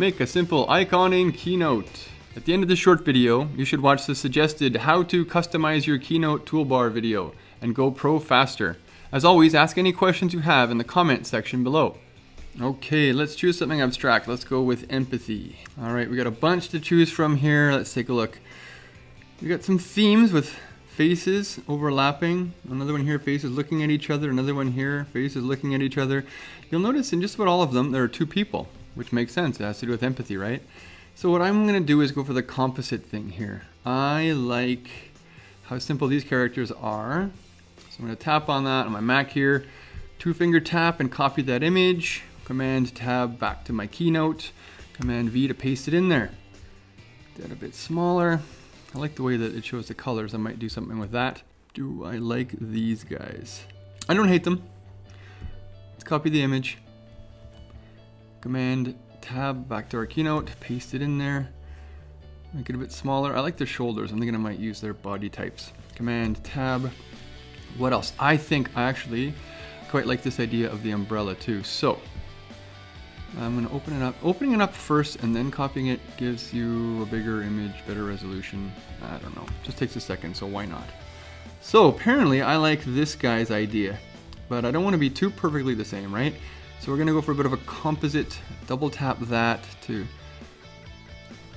Make a simple icon in Keynote. At the end of this short video, you should watch the suggested how to customize your Keynote toolbar video and go pro faster. As always, ask any questions you have in the comment section below. Okay, let's choose something abstract. Let's go with empathy. All right, we got a bunch to choose from here. Let's take a look. We got some themes with faces overlapping. Another one here, faces looking at each other. Another one here, faces looking at each other. You'll notice in just about all of them, there are two people which makes sense. It has to do with empathy, right? So what I'm going to do is go for the composite thing here. I like how simple these characters are. So I'm going to tap on that on my Mac here, two finger tap and copy that image, Command tab back to my keynote, Command V to paste it in there. That a bit smaller. I like the way that it shows the colors. I might do something with that. Do I like these guys? I don't hate them. Let's copy the image, Command tab back to our keynote, paste it in there, make it a bit smaller. I like their shoulders. I'm thinking I might use their body types. Command tab. What else? I think I actually quite like this idea of the umbrella too. So I'm to open it up. Opening it up first and then copying it gives you a bigger image, better resolution. I don't know. Just takes a second, so why not? So apparently I like this guy's idea, but I don't want to be too perfectly the same, right? So we're gonna go for a bit of a composite, double tap that to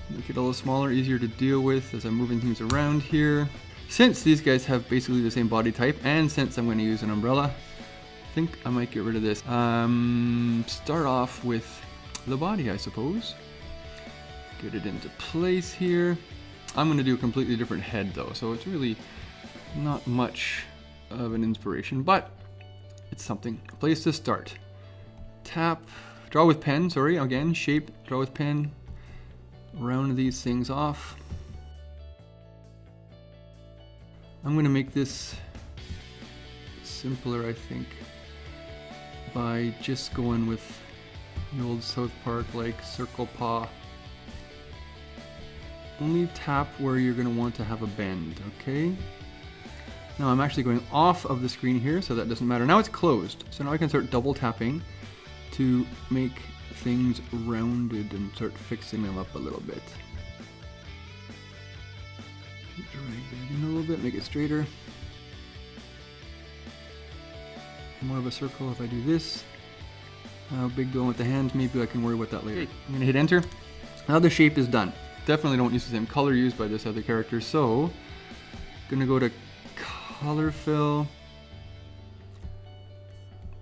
make it a little smaller, easier to deal with as I'm moving things around here. Since these guys have basically the same body type, and since I'm gonna use an umbrella, I think I might get rid of this. Um, start off with the body, I suppose. Get it into place here. I'm gonna do a completely different head though, so it's really not much of an inspiration, but it's something. A place to start tap, draw with pen, sorry, again, shape, draw with pen, round these things off. I'm to make this simpler, I think, by just going with the old South Park like circle paw. Only tap where you're to want to have a bend, okay? Now I'm actually going off of the screen here, so that doesn't matter. Now it's closed, so now I can start double tapping to make things rounded and start fixing them up a little bit. Drag that in a little bit, make it straighter. More of a circle if I do this. How big do I want the hands? Maybe I can worry about that later. I'm gonna hit enter. Now the shape is done. Definitely don't use the same color used by this other character, so gonna go to color fill.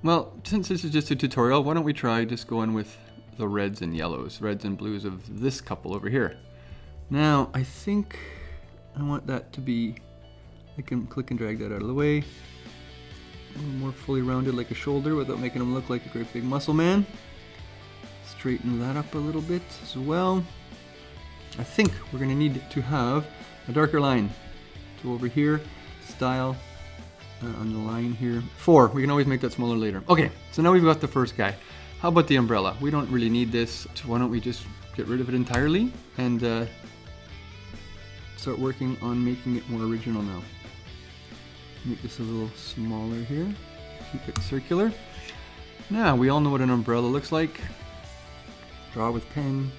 Well, since this is just a tutorial, why don't we try just going with the reds and yellows, reds and blues of this couple over here. Now, I think I want that to be, I can click and drag that out of the way. A little more fully rounded like a shoulder without making him look like a great big muscle man. Straighten that up a little bit as well. I think we're gonna need to have a darker line. So over here, style, on the line here. Four, we can always make that smaller later. Okay, so now we've got the first guy. How about the umbrella? We don't really need this, so why don't we just get rid of it entirely and uh, start working on making it more original now. Make this a little smaller here, keep it circular. Now, we all know what an umbrella looks like. Draw with pen.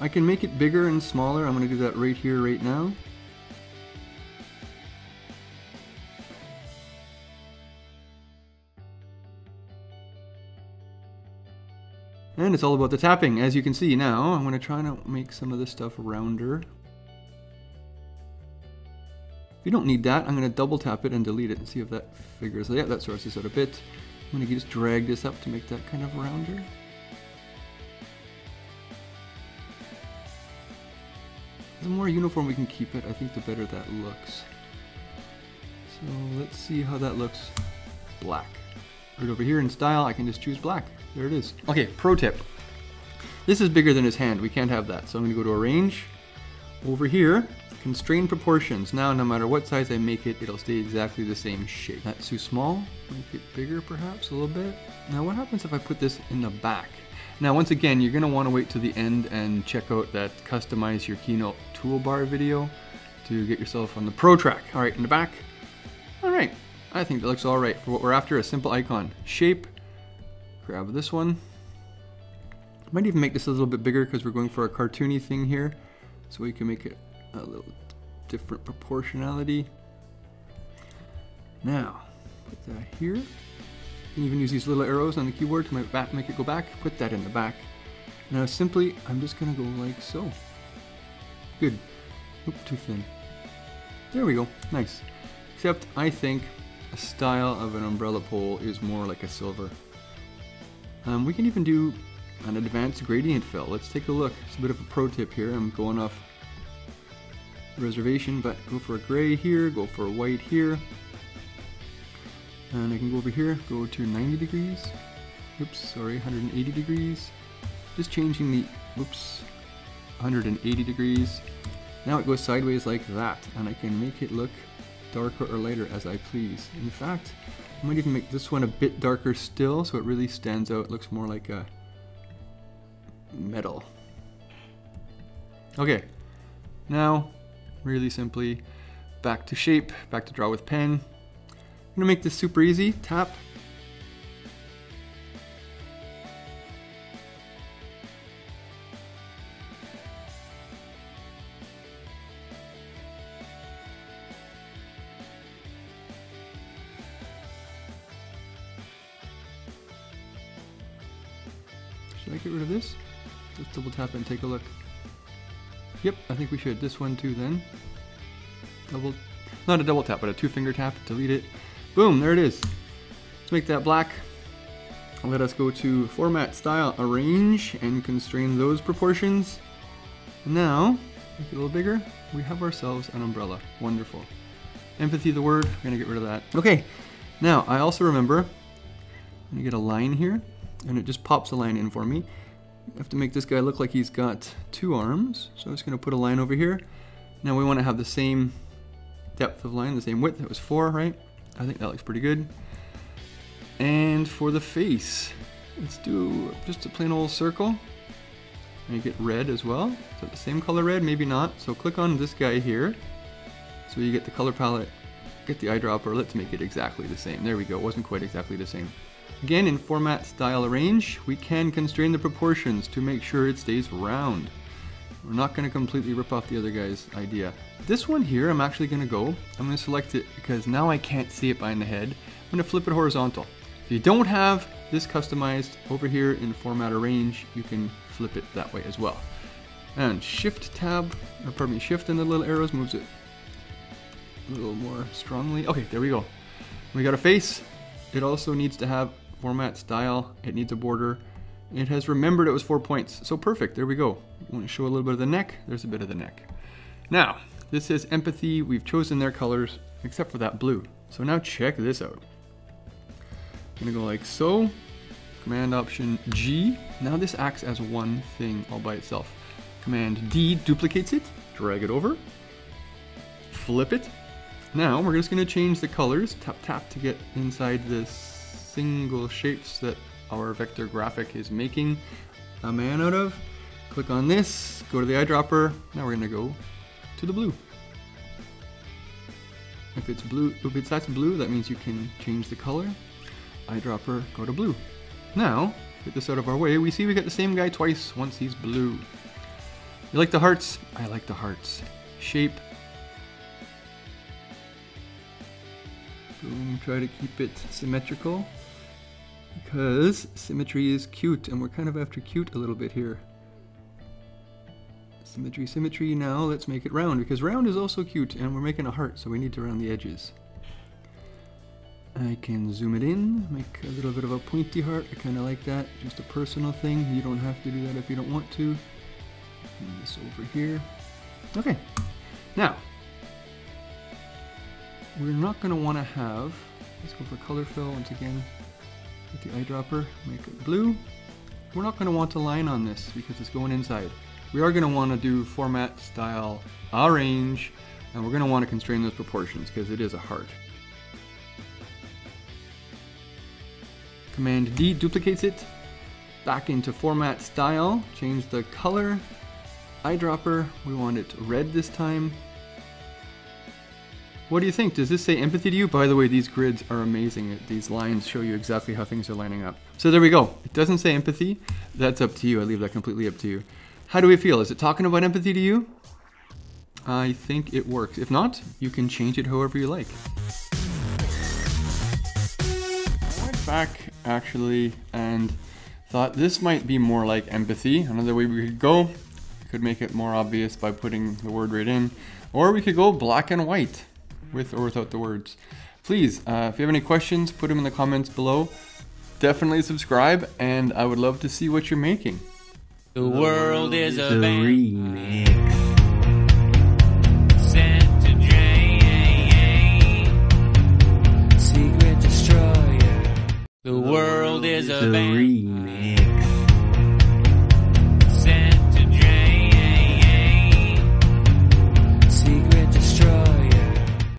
I can make it bigger and smaller. I'm gonna do that right here, right now. And it's all about the tapping. As you can see now, I'm going to try to make some of this stuff rounder. If you don't need that, I'm going to double tap it and delete it and see if that figures. Yeah, that sorts this out a bit. I'm going to just drag this up to make that kind of rounder. The more uniform we can keep it, I think the better that looks. So let's see how that looks. Black. Right over here in style, I can just choose black. There it is. Okay, pro tip. This is bigger than his hand. We can't have that. So I'm to go to arrange. Over here, constrain proportions. Now, no matter what size I make it, it'll stay exactly the same shape. That's too small. Make it bigger, perhaps, a little bit. Now, what happens if I put this in the back? Now, once again, you're going to want to wait to the end and check out that customize your Keynote toolbar video to get yourself on the pro track. All right, in the back. All right, I think that looks all right for what we're after, a simple icon. Shape, grab this one, Might even make this a little bit bigger because we're going for a cartoony thing here. So we can make it a little different proportionality. Now, put that here. You can even use these little arrows on the keyboard to make it go back. Put that in the back. Now simply, I'm just gonna go like so. Good. Oop, too thin. There we go, nice. Except I think a style of an umbrella pole is more like a silver. Um, we can even do an advanced gradient fill. Let's take a look. It's a bit of a pro tip here. I'm going off reservation, but go for a gray here, go for a white here. And I can go over here, go to 90 degrees. Oops, sorry, 180 degrees. Just changing the, oops, 180 degrees. Now it goes sideways like that, and I can make it look darker or lighter as I please. In fact, I might even make this one a bit darker still so it really stands out. It looks more like a metal. Okay, now really simply back to shape, back to draw with pen. I'm gonna make this super easy. Tap, Should I get rid of this? Let's double tap and take a look. Yep, I think we should. This one too then. Double, not a double tap, but a two finger tap, delete it. Boom, there it is. Let's make that black. Let us go to Format, Style, Arrange, and constrain those proportions. Now, make it a little bigger. We have ourselves an umbrella. Wonderful. Empathy the word, we're gonna get rid of that. Okay, now I also remember, I'm gonna get a line here and it just pops a line in for me. I have to make this guy look like he's got two arms. So I'm just gonna put a line over here. Now we wanna have the same depth of line, the same width. It was four, right? I think that looks pretty good. And for the face, let's do just a plain old circle. Make it red as well. Is that the same color red? Maybe not. So click on this guy here. So you get the color palette, get the eyedropper. Let's make it exactly the same. There we go. It wasn't quite exactly the same. Again, in Format, Style, Arrange, we can constrain the proportions to make sure it stays round. We're not going to completely rip off the other guy's idea. This one here, I'm actually going to go, I'm going to select it because now I can't see it behind the head. I'm going to flip it horizontal. If you don't have this customized over here in Format, Arrange, you can flip it that way as well. And Shift tab, or pardon me, Shift and the little arrows moves it a little more strongly. Okay, there we go. We got a face. It also needs to have format style, it needs a border. It has remembered it was four points, so perfect, there we go. Want to show a little bit of the neck? There's a bit of the neck. Now, this is empathy, we've chosen their colors, except for that blue. So now check this out. I'm gonna go like so, Command Option G. Now this acts as one thing all by itself. Command D duplicates it, drag it over, flip it. Now we're just gonna change the colors, tap tap to get inside this single shapes that our vector graphic is making a man out of. Click on this, go to the eyedropper. Now we're gonna go to the blue. If it's blue, if it's that's blue, that means you can change the color. Eyedropper, go to blue. Now, get this out of our way, we see we get the same guy twice once he's blue. You like the hearts? I like the hearts. Shape. Boom, try to keep it symmetrical because symmetry is cute and we're kind of after cute a little bit here. Symmetry, symmetry, now let's make it round because round is also cute and we're making a heart so we need to round the edges. I can zoom it in, make a little bit of a pointy heart, I kind of like that, just a personal thing, you don't have to do that if you don't want to. This over here. Okay, now, we're not going to want to have, let's go for color fill once again, The eyedropper, make it blue. We're not going to want a line on this because it's going inside. We are going to want to do format, style, arrange, and we're going to want to constrain those proportions because it is a heart. Command D duplicates it, back into format style, change the color, eyedropper, we want it red this time. What do you think? Does this say empathy to you? By the way, these grids are amazing. These lines show you exactly how things are lining up. So there we go. It doesn't say empathy. That's up to you. I leave that completely up to you. How do we feel? Is it talking about empathy to you? I think it works. If not, you can change it however you like. I went back actually and thought this might be more like empathy. Another way we could go, could make it more obvious by putting the word right in, or we could go black and white with or without the words. Please, uh, if you have any questions, put them in the comments below. Definitely subscribe, and I would love to see what you're making. The world is a The band. remix. Santa Secret destroyer. The world is a band. remix.